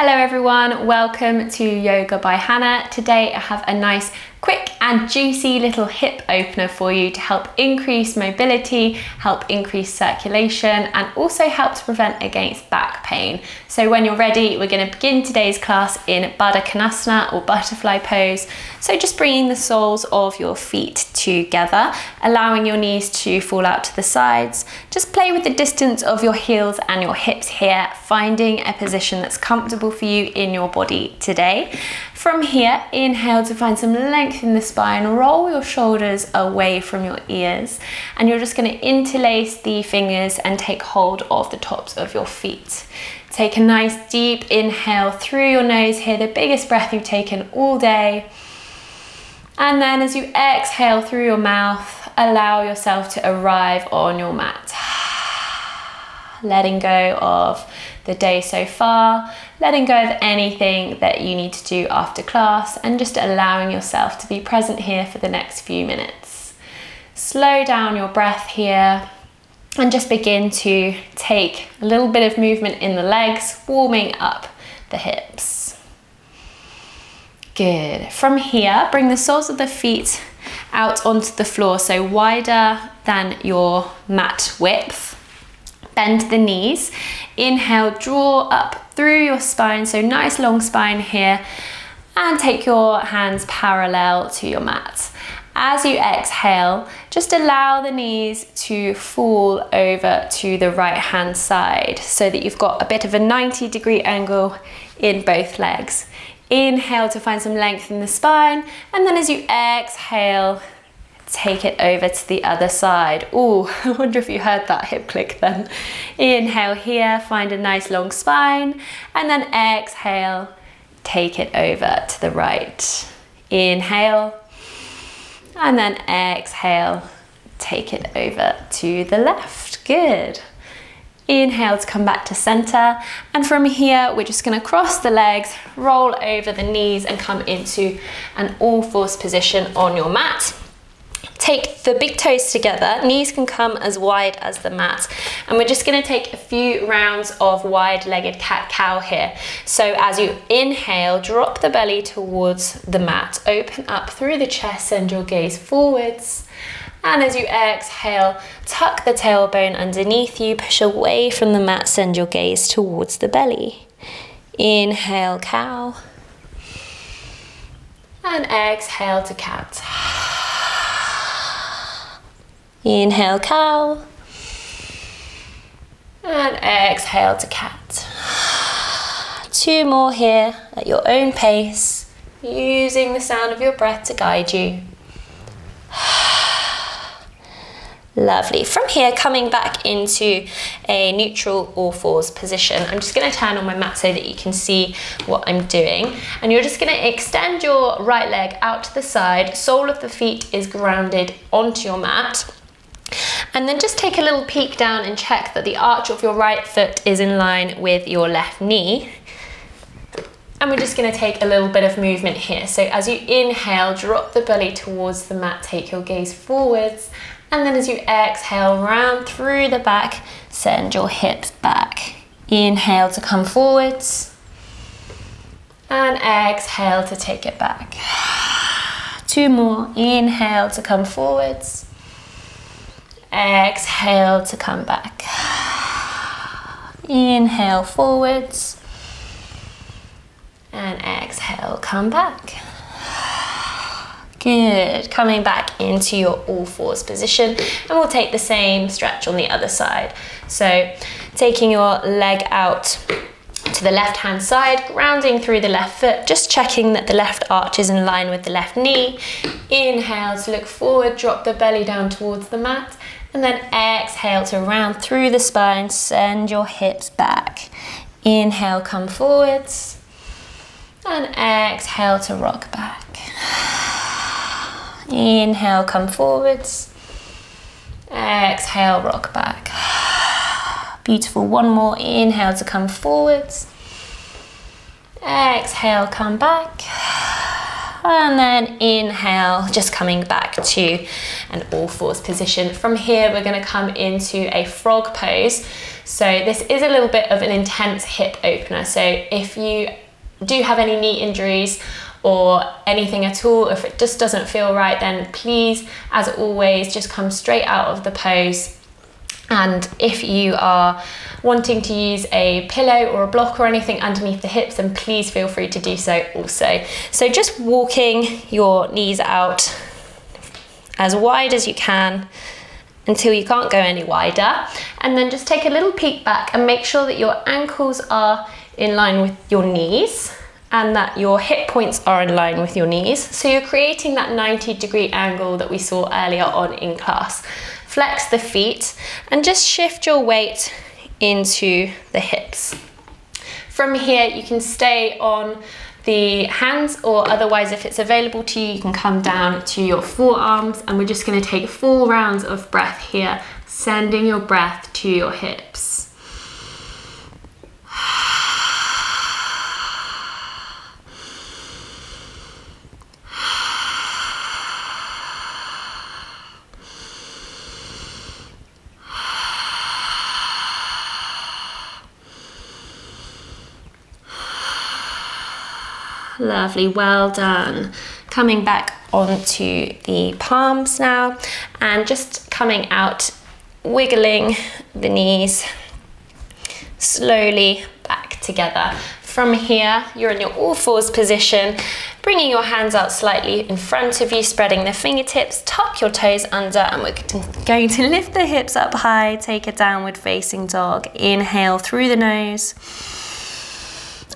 Hello everyone, welcome to Yoga by Hannah. Today I have a nice quick and juicy little hip opener for you to help increase mobility, help increase circulation and also help to prevent against back pain. So when you're ready, we're going to begin today's class in Baddha Konasana or butterfly pose. So just bringing the soles of your feet together, allowing your knees to fall out to the sides. Just play with the distance of your heels and your hips here, finding a position that's comfortable for you in your body today. From here, inhale to find some length in the spine, roll your shoulders away from your ears, and you're just gonna interlace the fingers and take hold of the tops of your feet. Take a nice deep inhale through your nose here, the biggest breath you've taken all day. And then as you exhale through your mouth, allow yourself to arrive on your mat. Letting go of the day so far, letting go of anything that you need to do after class, and just allowing yourself to be present here for the next few minutes. Slow down your breath here and just begin to take a little bit of movement in the legs, warming up the hips. Good. From here, bring the soles of the feet out onto the floor, so wider than your mat width bend the knees. Inhale, draw up through your spine, so nice long spine here, and take your hands parallel to your mat. As you exhale, just allow the knees to fall over to the right hand side so that you've got a bit of a 90 degree angle in both legs. Inhale to find some length in the spine, and then as you exhale, take it over to the other side. Oh, I wonder if you heard that hip click then. Inhale here, find a nice long spine, and then exhale, take it over to the right. Inhale, and then exhale, take it over to the left. Good. Inhale to come back to center. And from here, we're just gonna cross the legs, roll over the knees and come into an all fours position on your mat. Take the big toes together, knees can come as wide as the mat. And we're just gonna take a few rounds of wide-legged cat-cow here. So as you inhale, drop the belly towards the mat, open up through the chest, send your gaze forwards. And as you exhale, tuck the tailbone underneath you, push away from the mat, send your gaze towards the belly. Inhale, cow. And exhale to cat. Inhale, cow. And exhale to cat. Two more here at your own pace, using the sound of your breath to guide you. Lovely. From here, coming back into a neutral all fours position, I'm just gonna turn on my mat so that you can see what I'm doing. And you're just gonna extend your right leg out to the side, sole of the feet is grounded onto your mat. And then just take a little peek down and check that the arch of your right foot is in line with your left knee. And we're just gonna take a little bit of movement here. So as you inhale, drop the belly towards the mat, take your gaze forwards. And then as you exhale, round through the back, send your hips back. Inhale to come forwards. And exhale to take it back. Two more, inhale to come forwards. Exhale to come back. Inhale forwards. And exhale, come back. Good. Coming back into your all fours position. And we'll take the same stretch on the other side. So taking your leg out to the left hand side, grounding through the left foot, just checking that the left arch is in line with the left knee. Inhale to look forward, drop the belly down towards the mat. And then exhale to round through the spine, send your hips back. Inhale, come forwards. And exhale to rock back. Inhale, come forwards. Exhale, rock back. Beautiful. One more. Inhale to come forwards. Exhale, come back. And then inhale, just coming back to an all fours position. From here, we're gonna come into a frog pose. So this is a little bit of an intense hip opener. So if you do have any knee injuries or anything at all, if it just doesn't feel right, then please, as always, just come straight out of the pose. And if you are wanting to use a pillow or a block or anything underneath the hips, then please feel free to do so also. So just walking your knees out as wide as you can until you can't go any wider. And then just take a little peek back and make sure that your ankles are in line with your knees and that your hip points are in line with your knees. So you're creating that 90 degree angle that we saw earlier on in class. Flex the feet and just shift your weight into the hips. From here, you can stay on the hands or otherwise if it's available to you, you can come down to your forearms and we're just gonna take four rounds of breath here, sending your breath to your hips. Lovely, well done. Coming back onto the palms now and just coming out, wiggling the knees slowly back together. From here, you're in your all fours position, bringing your hands out slightly in front of you, spreading the fingertips, tuck your toes under, and we're going to lift the hips up high, take a downward facing dog. Inhale through the nose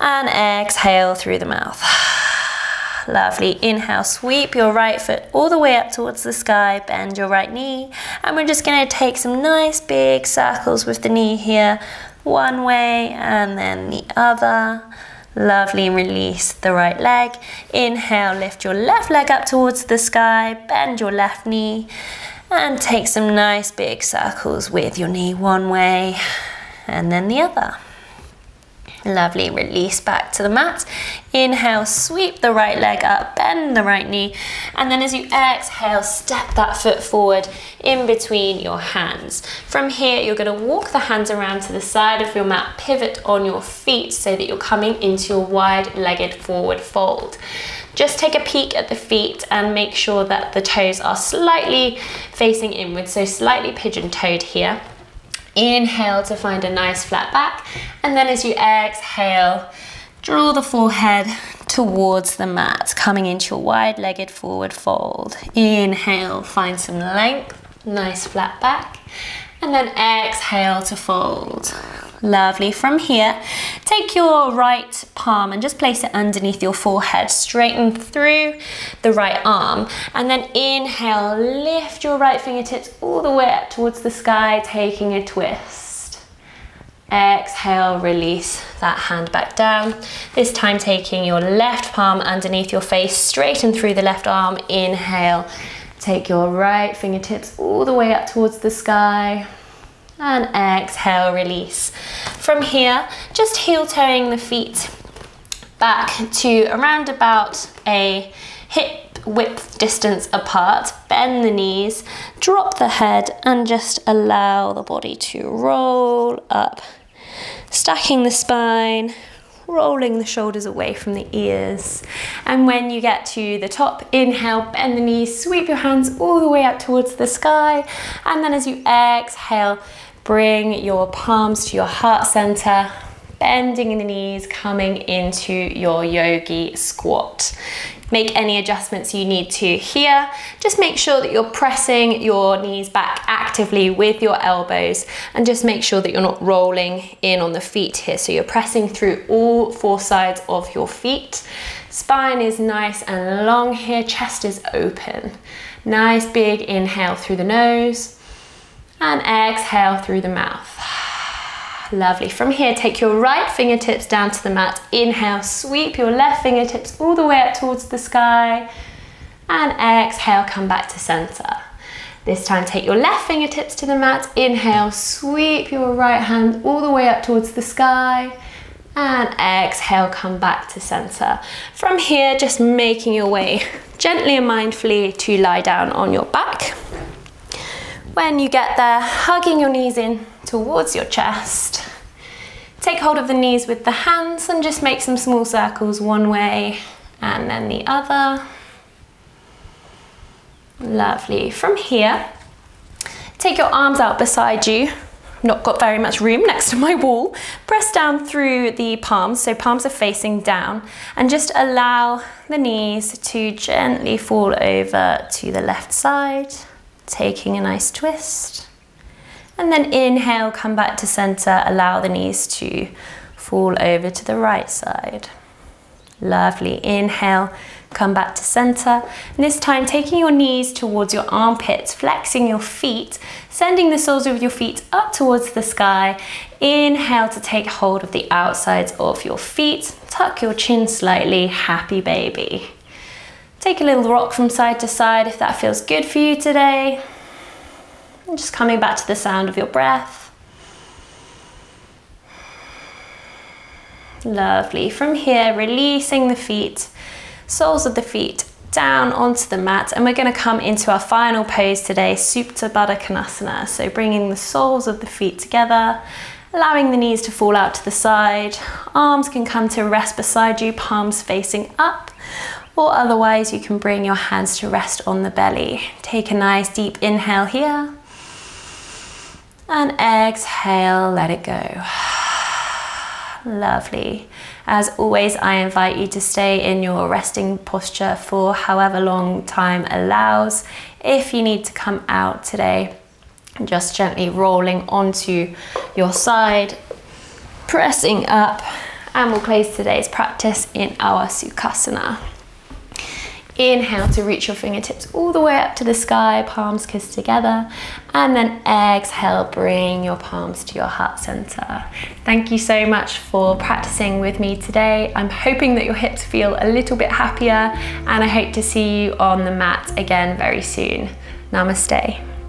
and exhale through the mouth. Lovely. Inhale, sweep your right foot all the way up towards the sky, bend your right knee, and we're just going to take some nice big circles with the knee here, one way and then the other. Lovely, release the right leg. Inhale, lift your left leg up towards the sky, bend your left knee, and take some nice big circles with your knee one way and then the other. Lovely, release back to the mat. Inhale, sweep the right leg up, bend the right knee, and then as you exhale, step that foot forward in between your hands. From here, you're gonna walk the hands around to the side of your mat, pivot on your feet so that you're coming into your wide-legged forward fold. Just take a peek at the feet and make sure that the toes are slightly facing inward, so slightly pigeon-toed here. Inhale to find a nice flat back. And then as you exhale, draw the forehead towards the mat, coming into your wide-legged forward fold. Inhale, find some length, nice flat back. And then exhale to fold. Lovely. From here, take your right palm and just place it underneath your forehead. Straighten through the right arm. And then inhale, lift your right fingertips all the way up towards the sky, taking a twist. Exhale, release that hand back down. This time taking your left palm underneath your face, straighten through the left arm. Inhale, take your right fingertips all the way up towards the sky and exhale, release. From here, just heel toeing the feet back to around about a hip width distance apart. Bend the knees, drop the head, and just allow the body to roll up. Stacking the spine, rolling the shoulders away from the ears. And when you get to the top, inhale, bend the knees, sweep your hands all the way up towards the sky. And then as you exhale, Bring your palms to your heart center, bending in the knees, coming into your yogi squat. Make any adjustments you need to here. Just make sure that you're pressing your knees back actively with your elbows and just make sure that you're not rolling in on the feet here. So you're pressing through all four sides of your feet. Spine is nice and long here, chest is open. Nice big inhale through the nose and exhale through the mouth. Lovely. From here, take your right fingertips down to the mat. Inhale, sweep your left fingertips all the way up towards the sky. And exhale, come back to center. This time, take your left fingertips to the mat. Inhale, sweep your right hand all the way up towards the sky. And exhale, come back to center. From here, just making your way gently and mindfully to lie down on your back. When you get there, hugging your knees in towards your chest. Take hold of the knees with the hands and just make some small circles one way and then the other. Lovely. From here, take your arms out beside you. Not got very much room next to my wall. Press down through the palms, so palms are facing down, and just allow the knees to gently fall over to the left side, taking a nice twist. And then inhale, come back to center, allow the knees to fall over to the right side. Lovely. Inhale, come back to center. And this time, taking your knees towards your armpits, flexing your feet, sending the soles of your feet up towards the sky. Inhale to take hold of the outsides of your feet. Tuck your chin slightly, happy baby. Take a little rock from side to side if that feels good for you today. And just coming back to the sound of your breath. Lovely. From here, releasing the feet, soles of the feet down onto the mat and we're going to come into our final pose today, Supta Baddha Konasana. So bringing the soles of the feet together, allowing the knees to fall out to the side. Arms can come to rest beside you, palms facing up, or otherwise you can bring your hands to rest on the belly. Take a nice deep inhale here. And exhale, let it go. Lovely. As always, I invite you to stay in your resting posture for however long time allows. If you need to come out today, just gently rolling onto your side, pressing up, and we'll close today's practice in our Sukhasana. Inhale to reach your fingertips all the way up to the sky, palms kiss together. And then exhale, bring your palms to your heart center. Thank you so much for practicing with me today. I'm hoping that your hips feel a little bit happier and I hope to see you on the mat again very soon. Namaste.